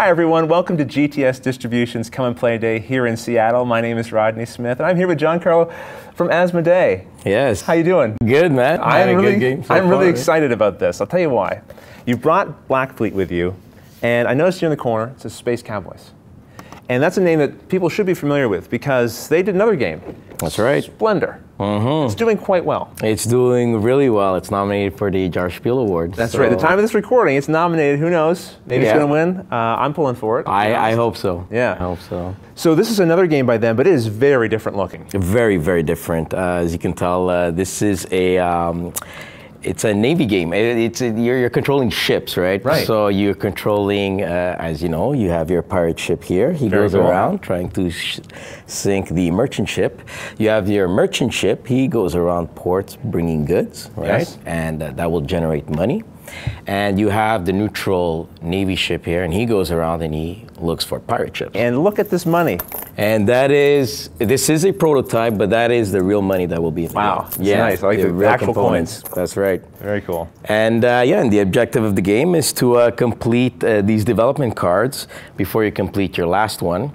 Hi, everyone. Welcome to GTS Distribution's Come and Play Day here in Seattle. My name is Rodney Smith, and I'm here with Giancarlo from Asmodee. Yes. How you doing? Good, man. I'm really, so I'm really far. excited about this. I'll tell you why. You brought Black Fleet with you, and I noticed you're in the corner. It says Space Cowboys. And that's a name that people should be familiar with because they did another game. That's right. Splendor. It's doing quite well. It's doing really well. It's nominated for the Jar Spiel Award. That's so right. The time of this recording, it's nominated. Who knows? Maybe Yeah. it's going to win. Uh, I'm pulling for it. I, I hope so. Yeah. I hope so. So this is another game by them, but it is very different looking. Very, very different. Uh, as you can tell, uh, this is a. Um, it's a navy game. It's a, you're, you're controlling ships, right? Right. So you're controlling, uh, as you know, you have your pirate ship here. He Very goes cool. around trying to sh- sink the merchant ship. You have your merchant ship. He goes around ports bringing goods, right? Yes. And uh, that will generate money. And you have the neutral navy ship here, and he goes around and he looks for pirate ships. And look at this money. And that is, this is a prototype, but that is the real money that will be in the Wow, game. that's nice. I like the real actual components. That's right. Very cool. And uh, yeah, and the objective of the game is to uh, complete uh, these development cards before you complete your last one.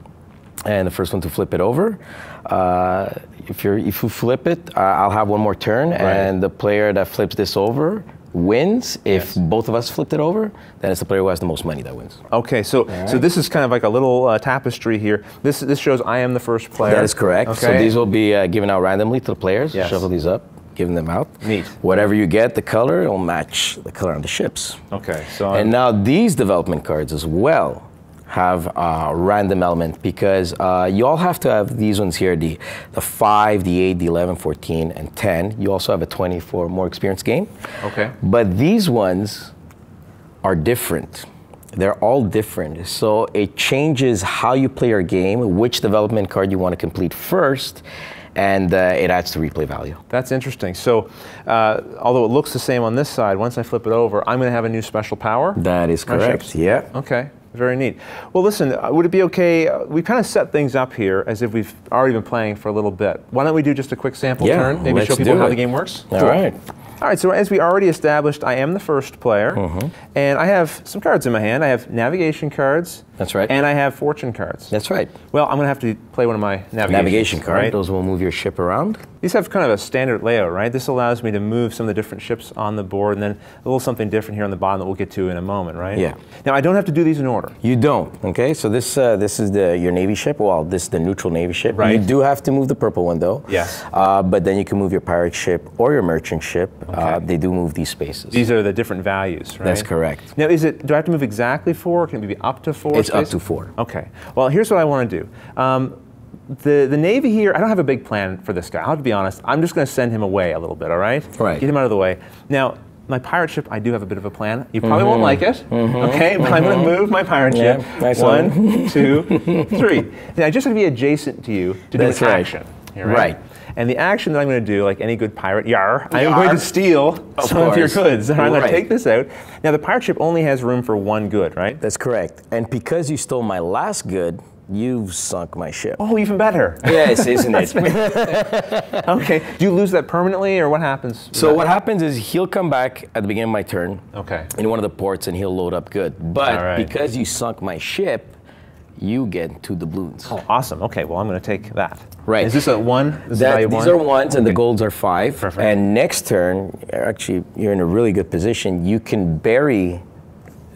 And the first one to flip it over. Uh, if, you're, if you flip it, uh, I'll have one more turn, and the player that flips this over wins. If Yes. both of us flipped it over, then it's the player who has the most money that wins. Okay, so so this is kind of like a little uh, tapestry here. This this shows I am the first player. That is correct. Okay. So these will be uh, given out randomly to the players. Yes. Shuffle these up, giving them out. Neat. Whatever you get, the color will match the color on the ships. Okay, so And now these development cards as well have a random element because uh, you all have to have these ones here the, the 5, the 8, the 11, 14, and 10. You also have a 20 for more experienced game. Okay. But these ones are different. They're all different. So it changes how you play your game, which development card you want to complete first, and uh, it adds to replay value. that's interesting. So uh, although it looks the same on this side, once I flip it over, I'm going to have a new special power. That is correct. Yeah. Okay, very neat. Well, listen, uh, would it be okay? Uh, we kind of set things up here as if we've already been playing for a little bit. Why don't we do just a quick sample Yeah, turn? Maybe show people how the game works? All Cool. right. All right, so as we already established, I am the first player, Mm-hmm. and I have some cards in my hand. I have navigation cards. That's right. And I have fortune cards. That's right. Well, I'm going to have to play one of my navigation Navigation card. Right? Those will move your ship around. These have kind of a standard layout, right? This allows me to move some of the different ships on the board, and then a little something different here on the bottom that we'll get to in a moment, right? Yeah. Now, I don't have to do these in order. You don't. Okay. So this uh, this is the your navy ship. Well, this is the neutral navy ship. Right. You do have to move the purple one though. Yes. Uh, but then you can move your pirate ship or your merchant ship. Uh, they do move these spaces. These are the different values, right? That's correct. Now, is it? Do I have to move exactly four? Or can it be up to four? It's up to four. Okay. Well, here's what I want to do. Um, the the Navy here. I don't have a big plan for this guy. I'll have to be honest. I'm just going to send him away a little bit. All right. Right. Get him out of the way. Now. My pirate ship, I do have a bit of a plan. You probably Mm-hmm. won't like it, okay? But I'm going to move my pirate ship. I saw One, two, three. Now, I just have to be adjacent to you to That's do an right. action. Here, Right. And the action that I'm going to do, like any good pirate, yar, I'm going to steal Of some of your goods. And I'm going to take this out. Now, the pirate ship only has room for one good, right? That's correct. And because you stole my last good, you've sunk my ship. Oh, even better. Yes, isn't it? Okay. Do you lose that permanently, or what happens? so what happens is he'll come back at the beginning of my turn. Okay. in one of the ports and he'll load up good. But right. because you sunk my ship, you get two doubloons. Oh, awesome. Okay. Well, I'm going to take that. Right. Is this a one? This is That- value these one? are ones and the golds are five. Perfect. And next turn, actually, you're in a really good position. You can bury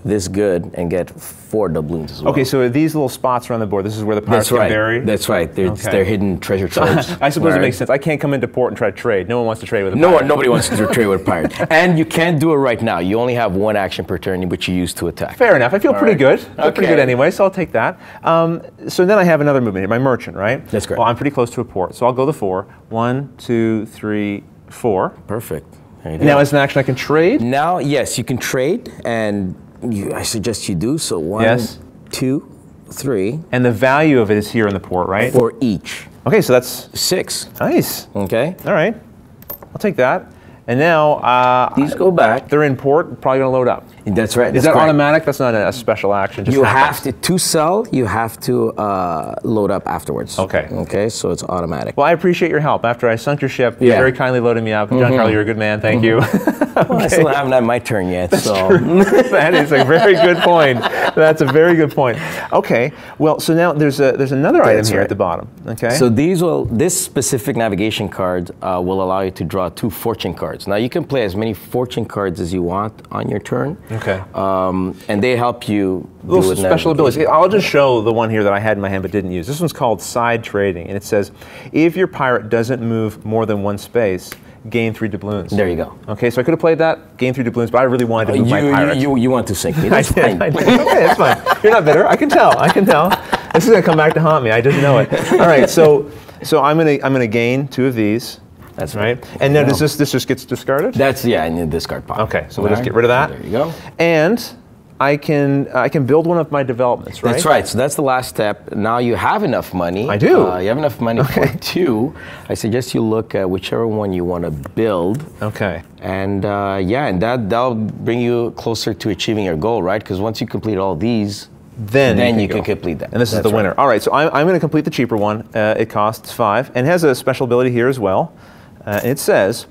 this good and get four doubloons as well. Okay, so these little spots around the board, this is where the pirates that's right. bury. That's right. They're, Okay. they're hidden treasure troves. I suppose it makes sense. I can't come into port and try to trade. No one wants to trade with a No pirate. one, nobody wants to trade with a pirate. And you can't do it right now. You only have one action per turn, which you use to attack. Fair enough. I feel pretty right. good. I feel pretty good anyway, so I'll take that. Um, so then I have another movement here, my merchant, right? That's correct. Well, I'm pretty close to a port, so I'll go the four. One, two, three, four. Perfect. There you go. Now, as an action, I can trade. Now, yes, you can trade, and you, I suggest you do so. One, Yes. two, three, And the value of it is here in the port, right? for each. Okay, so that's Six. nice. Okay. All right. I'll take that. And now, uh, These go back. they're in port, probably going to load up. That's right. Is that's that correct. automatic? That's not a, special action. Just You happens. have to to sell. You have to uh, load up afterwards. Okay. Okay. So it's automatic. Well, I appreciate your help. After I sunk your ship, you very kindly loaded me up. Giancarlo, you're a good man. Thank you. Well, I still haven't had my turn yet. so that is a very good point. That's a very good point. Okay. Well, so now there's a there's another item here right. at the bottom. Okay. So these will, this specific navigation card uh, will allow you to draw two fortune cards. Now you can play as many fortune cards as you want on your turn. Okay. Um, and they help you do little with special abilities. I'll just show the one here that I had in my hand but didn't use. This one's called side trading, and it says if your pirate doesn't move more than one space, gain three doubloons. There you go. Okay, so I could have played that, gain three doubloons, but I really wanted to You, move my you, pirate. you, you want to sink me. I That's did, fine. I did. Okay, that's fine. You're not bitter. I can tell. I can tell. This is gonna come back to haunt me. I just know it. All right, so so I'm gonna I'm gonna gain two of these. That's right. And now does this this just gets discarded? That's, yeah, in the discard pile. Okay, so we'll just get rid of that. There you go. And I can I can build one of my developments, right? That's right. So that's the last step. Now you have enough money. I do. Uh, you have enough money for two. I suggest you look at whichever one you want to build. Okay. And uh, yeah, and that that'll bring you closer to achieving your goal, right? Because once you complete all these, Then, Then you go. can complete that. And this is That's the right. winner. All right, so I'm, I'm going to complete the cheaper one. Uh, it costs five and has a special ability here as well. Uh, it says,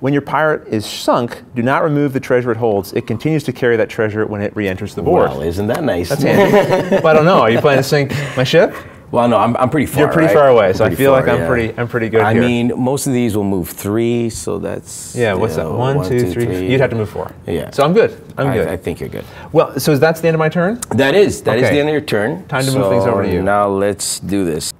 when your pirate is sunk, do not remove the treasure it holds. It continues to carry that treasure when it re-enters the board. well, isn't that nice? That's handy. well, I don't know. Are you planning to sink my ship? Well, no, I'm, I'm pretty far. You're pretty right? far away, so I feel far, like I'm yeah. pretty I'm pretty good I here. mean, most of these will move three, so that's yeah. What's you that? know, One, two, three. You'd have to move four. Yeah. So I'm good. I'm I, good. I think you're good. well, so is that's the end of my turn. That is that is Okay. the end of your turn. Time to move things over to you. Now let's do this.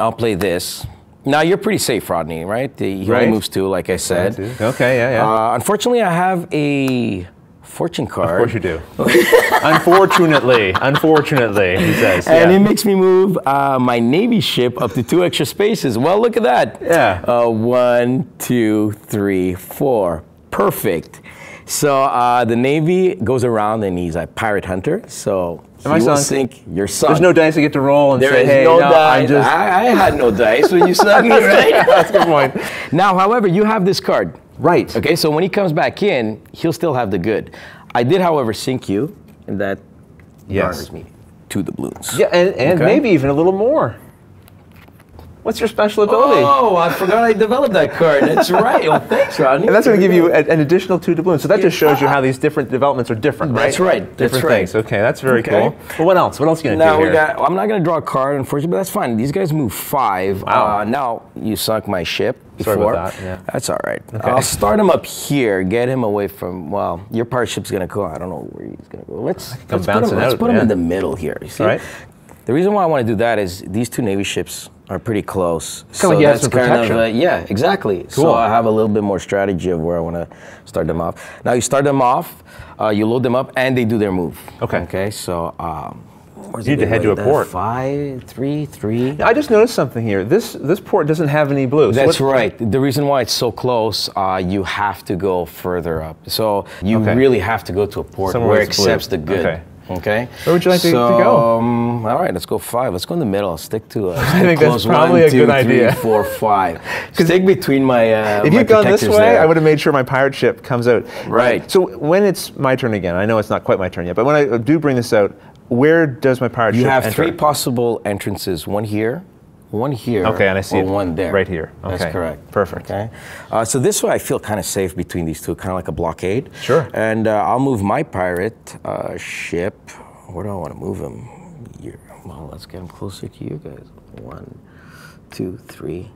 I'll play this. Now you're pretty safe, Rodney, right? The- He Right. only moves two, like I said. Okay. Yeah. Yeah. Uh, unfortunately, I have a fortune card. of course you do. unfortunately, unfortunately, he says. And yeah. it makes me move uh, my Navy ship up to two extra spaces. Well, look at that. Yeah. Uh, one, two, three, four. Perfect. So uh, the Navy goes around and he's a pirate hunter. So Am I will sink your sunk. There's no dice to get to roll and There say, is hey, no, no, dice. I'm just. I, I had no dice when you sunk me, right? That's a good point. Now, however, you have this card. Right. Okay, so when he comes back in, he'll still have the good. I did, however, sink you, and that Yes. garners me two doubloons. Yeah, and, and Okay. maybe even a little more. What's your special ability? Oh, I forgot I developed that card. That's right. Well, thanks, Rodney. And that's going to give you a, an additional two doubloons. So that just shows you how these different developments are different, right? That's right, that's Different right. things. Okay, that's very Okay. cool. Well, what else? What else are you going to Now do we here? got. I'm not going to draw a card, unfortunately, but that's fine. These guys move five. Wow. Uh, now you sunk my ship Sorry before. that, yeah. That's all right. I'll start him up here. Get him away from. Well, your pirate ship's going to go. I don't know where he's going to go. Let's come let's put, him, let's out, put him in the middle here. You see? All right. The reason why I want to do that is these two navy ships are pretty close. You have that's kind of, uh, yeah, exactly. Cool. So I have a little bit more strategy of where I want to start them off. Now you start them off, uh, you load them up, and they do their move. Okay. Okay. So. Um, You need to head to a port. Five, three, three. I just noticed something here. This this port doesn't have any blue. So That's what- right. The reason why it's so close, uh, you have to go further up. So you Okay. really have to go to a port Somewhere where it it's blue. accepts the good. Okay. Okay. Where would you like to- to So, go? Um, all right, let's go five. Let's go in the middle. I'll stick to. Uh, I think that's close. probably One, a two, good three, idea. four, five. Stick between my. Uh, If you'd gone this way, there. I would have made sure my pirate ship comes out. Right. So when it's my turn again, I know it's not quite my turn yet, but when I do bring this out, where does my pirate You ship You have enter? three possible entrances. One here, one here. Okay, and I see one there. right here. That's correct. perfect. Okay. Uh, so this way, I feel kind of safe between these two, kind of like a blockade. Sure. And uh, I'll move my pirate uh, ship. Where do I want to move him? Here. Well, let's get him closer to you guys. One, two, three.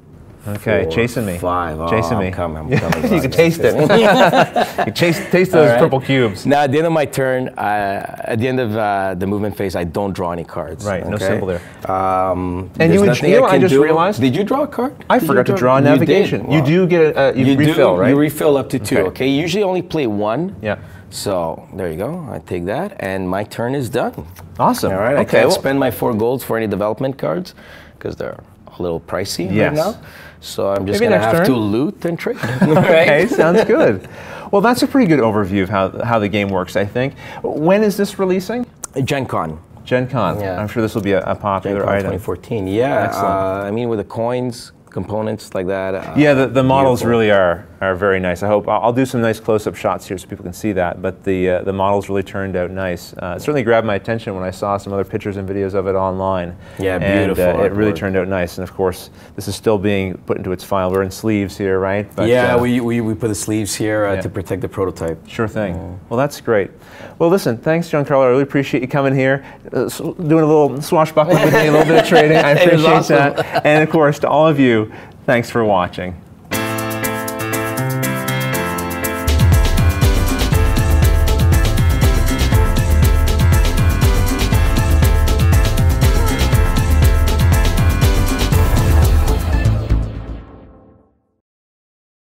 Okay, four, chasing me. Five. Oh, Chasing I'm me. coming. I'm coming. you can taste it. you taste, taste those right. purple cubes. Now, at the end of my turn, uh, at the end of uh, the movement phase, I don't draw any cards. Right, no symbol there. Um, And you you know what I just do. realized? Did you draw a card? I Did you forgot to draw You did? navigation. You Wow. do get a, uh, you, You refill, do, right? You refill up to two. Okay. Okay. You usually only play one. yeah. So there you go. I take that, and my turn is done. Awesome. All right. Okay. I can't well- spend my four golds for any development cards because they're a little pricey Yes. right now. So I'm just gonna have turn. to loot and trade. Okay, sounds good. Well, that's a pretty good overview of how, how the game works, I think. When is this releasing? Gen Con. Gen Con. Yeah. I'm sure this will be a, a Gen popular Con item. 2014. Yeah. Excellent. Uh, I mean, with the coins, components like that. Uh, Yeah, the, the models beautiful. really are are very nice. I hope I'll, do some nice close-up shots here so people can see that. But the uh, the models really turned out nice. Uh, it certainly grabbed my attention when I saw some other pictures and videos of it online. Yeah, and, beautiful uh, it really turned out nice. And of course, this is still being put into its file. We're in sleeves here, right? But, yeah, uh, we, we, we put the sleeves here uh, Yeah. to protect the prototype. Sure thing. Well, that's great. Well, listen, thanks, John Giancarlo. I really appreciate you coming here, uh, doing a little swashbuckling with me, a little bit of trading. I appreciate awesome. that. And of course, to all of you, thanks for watching.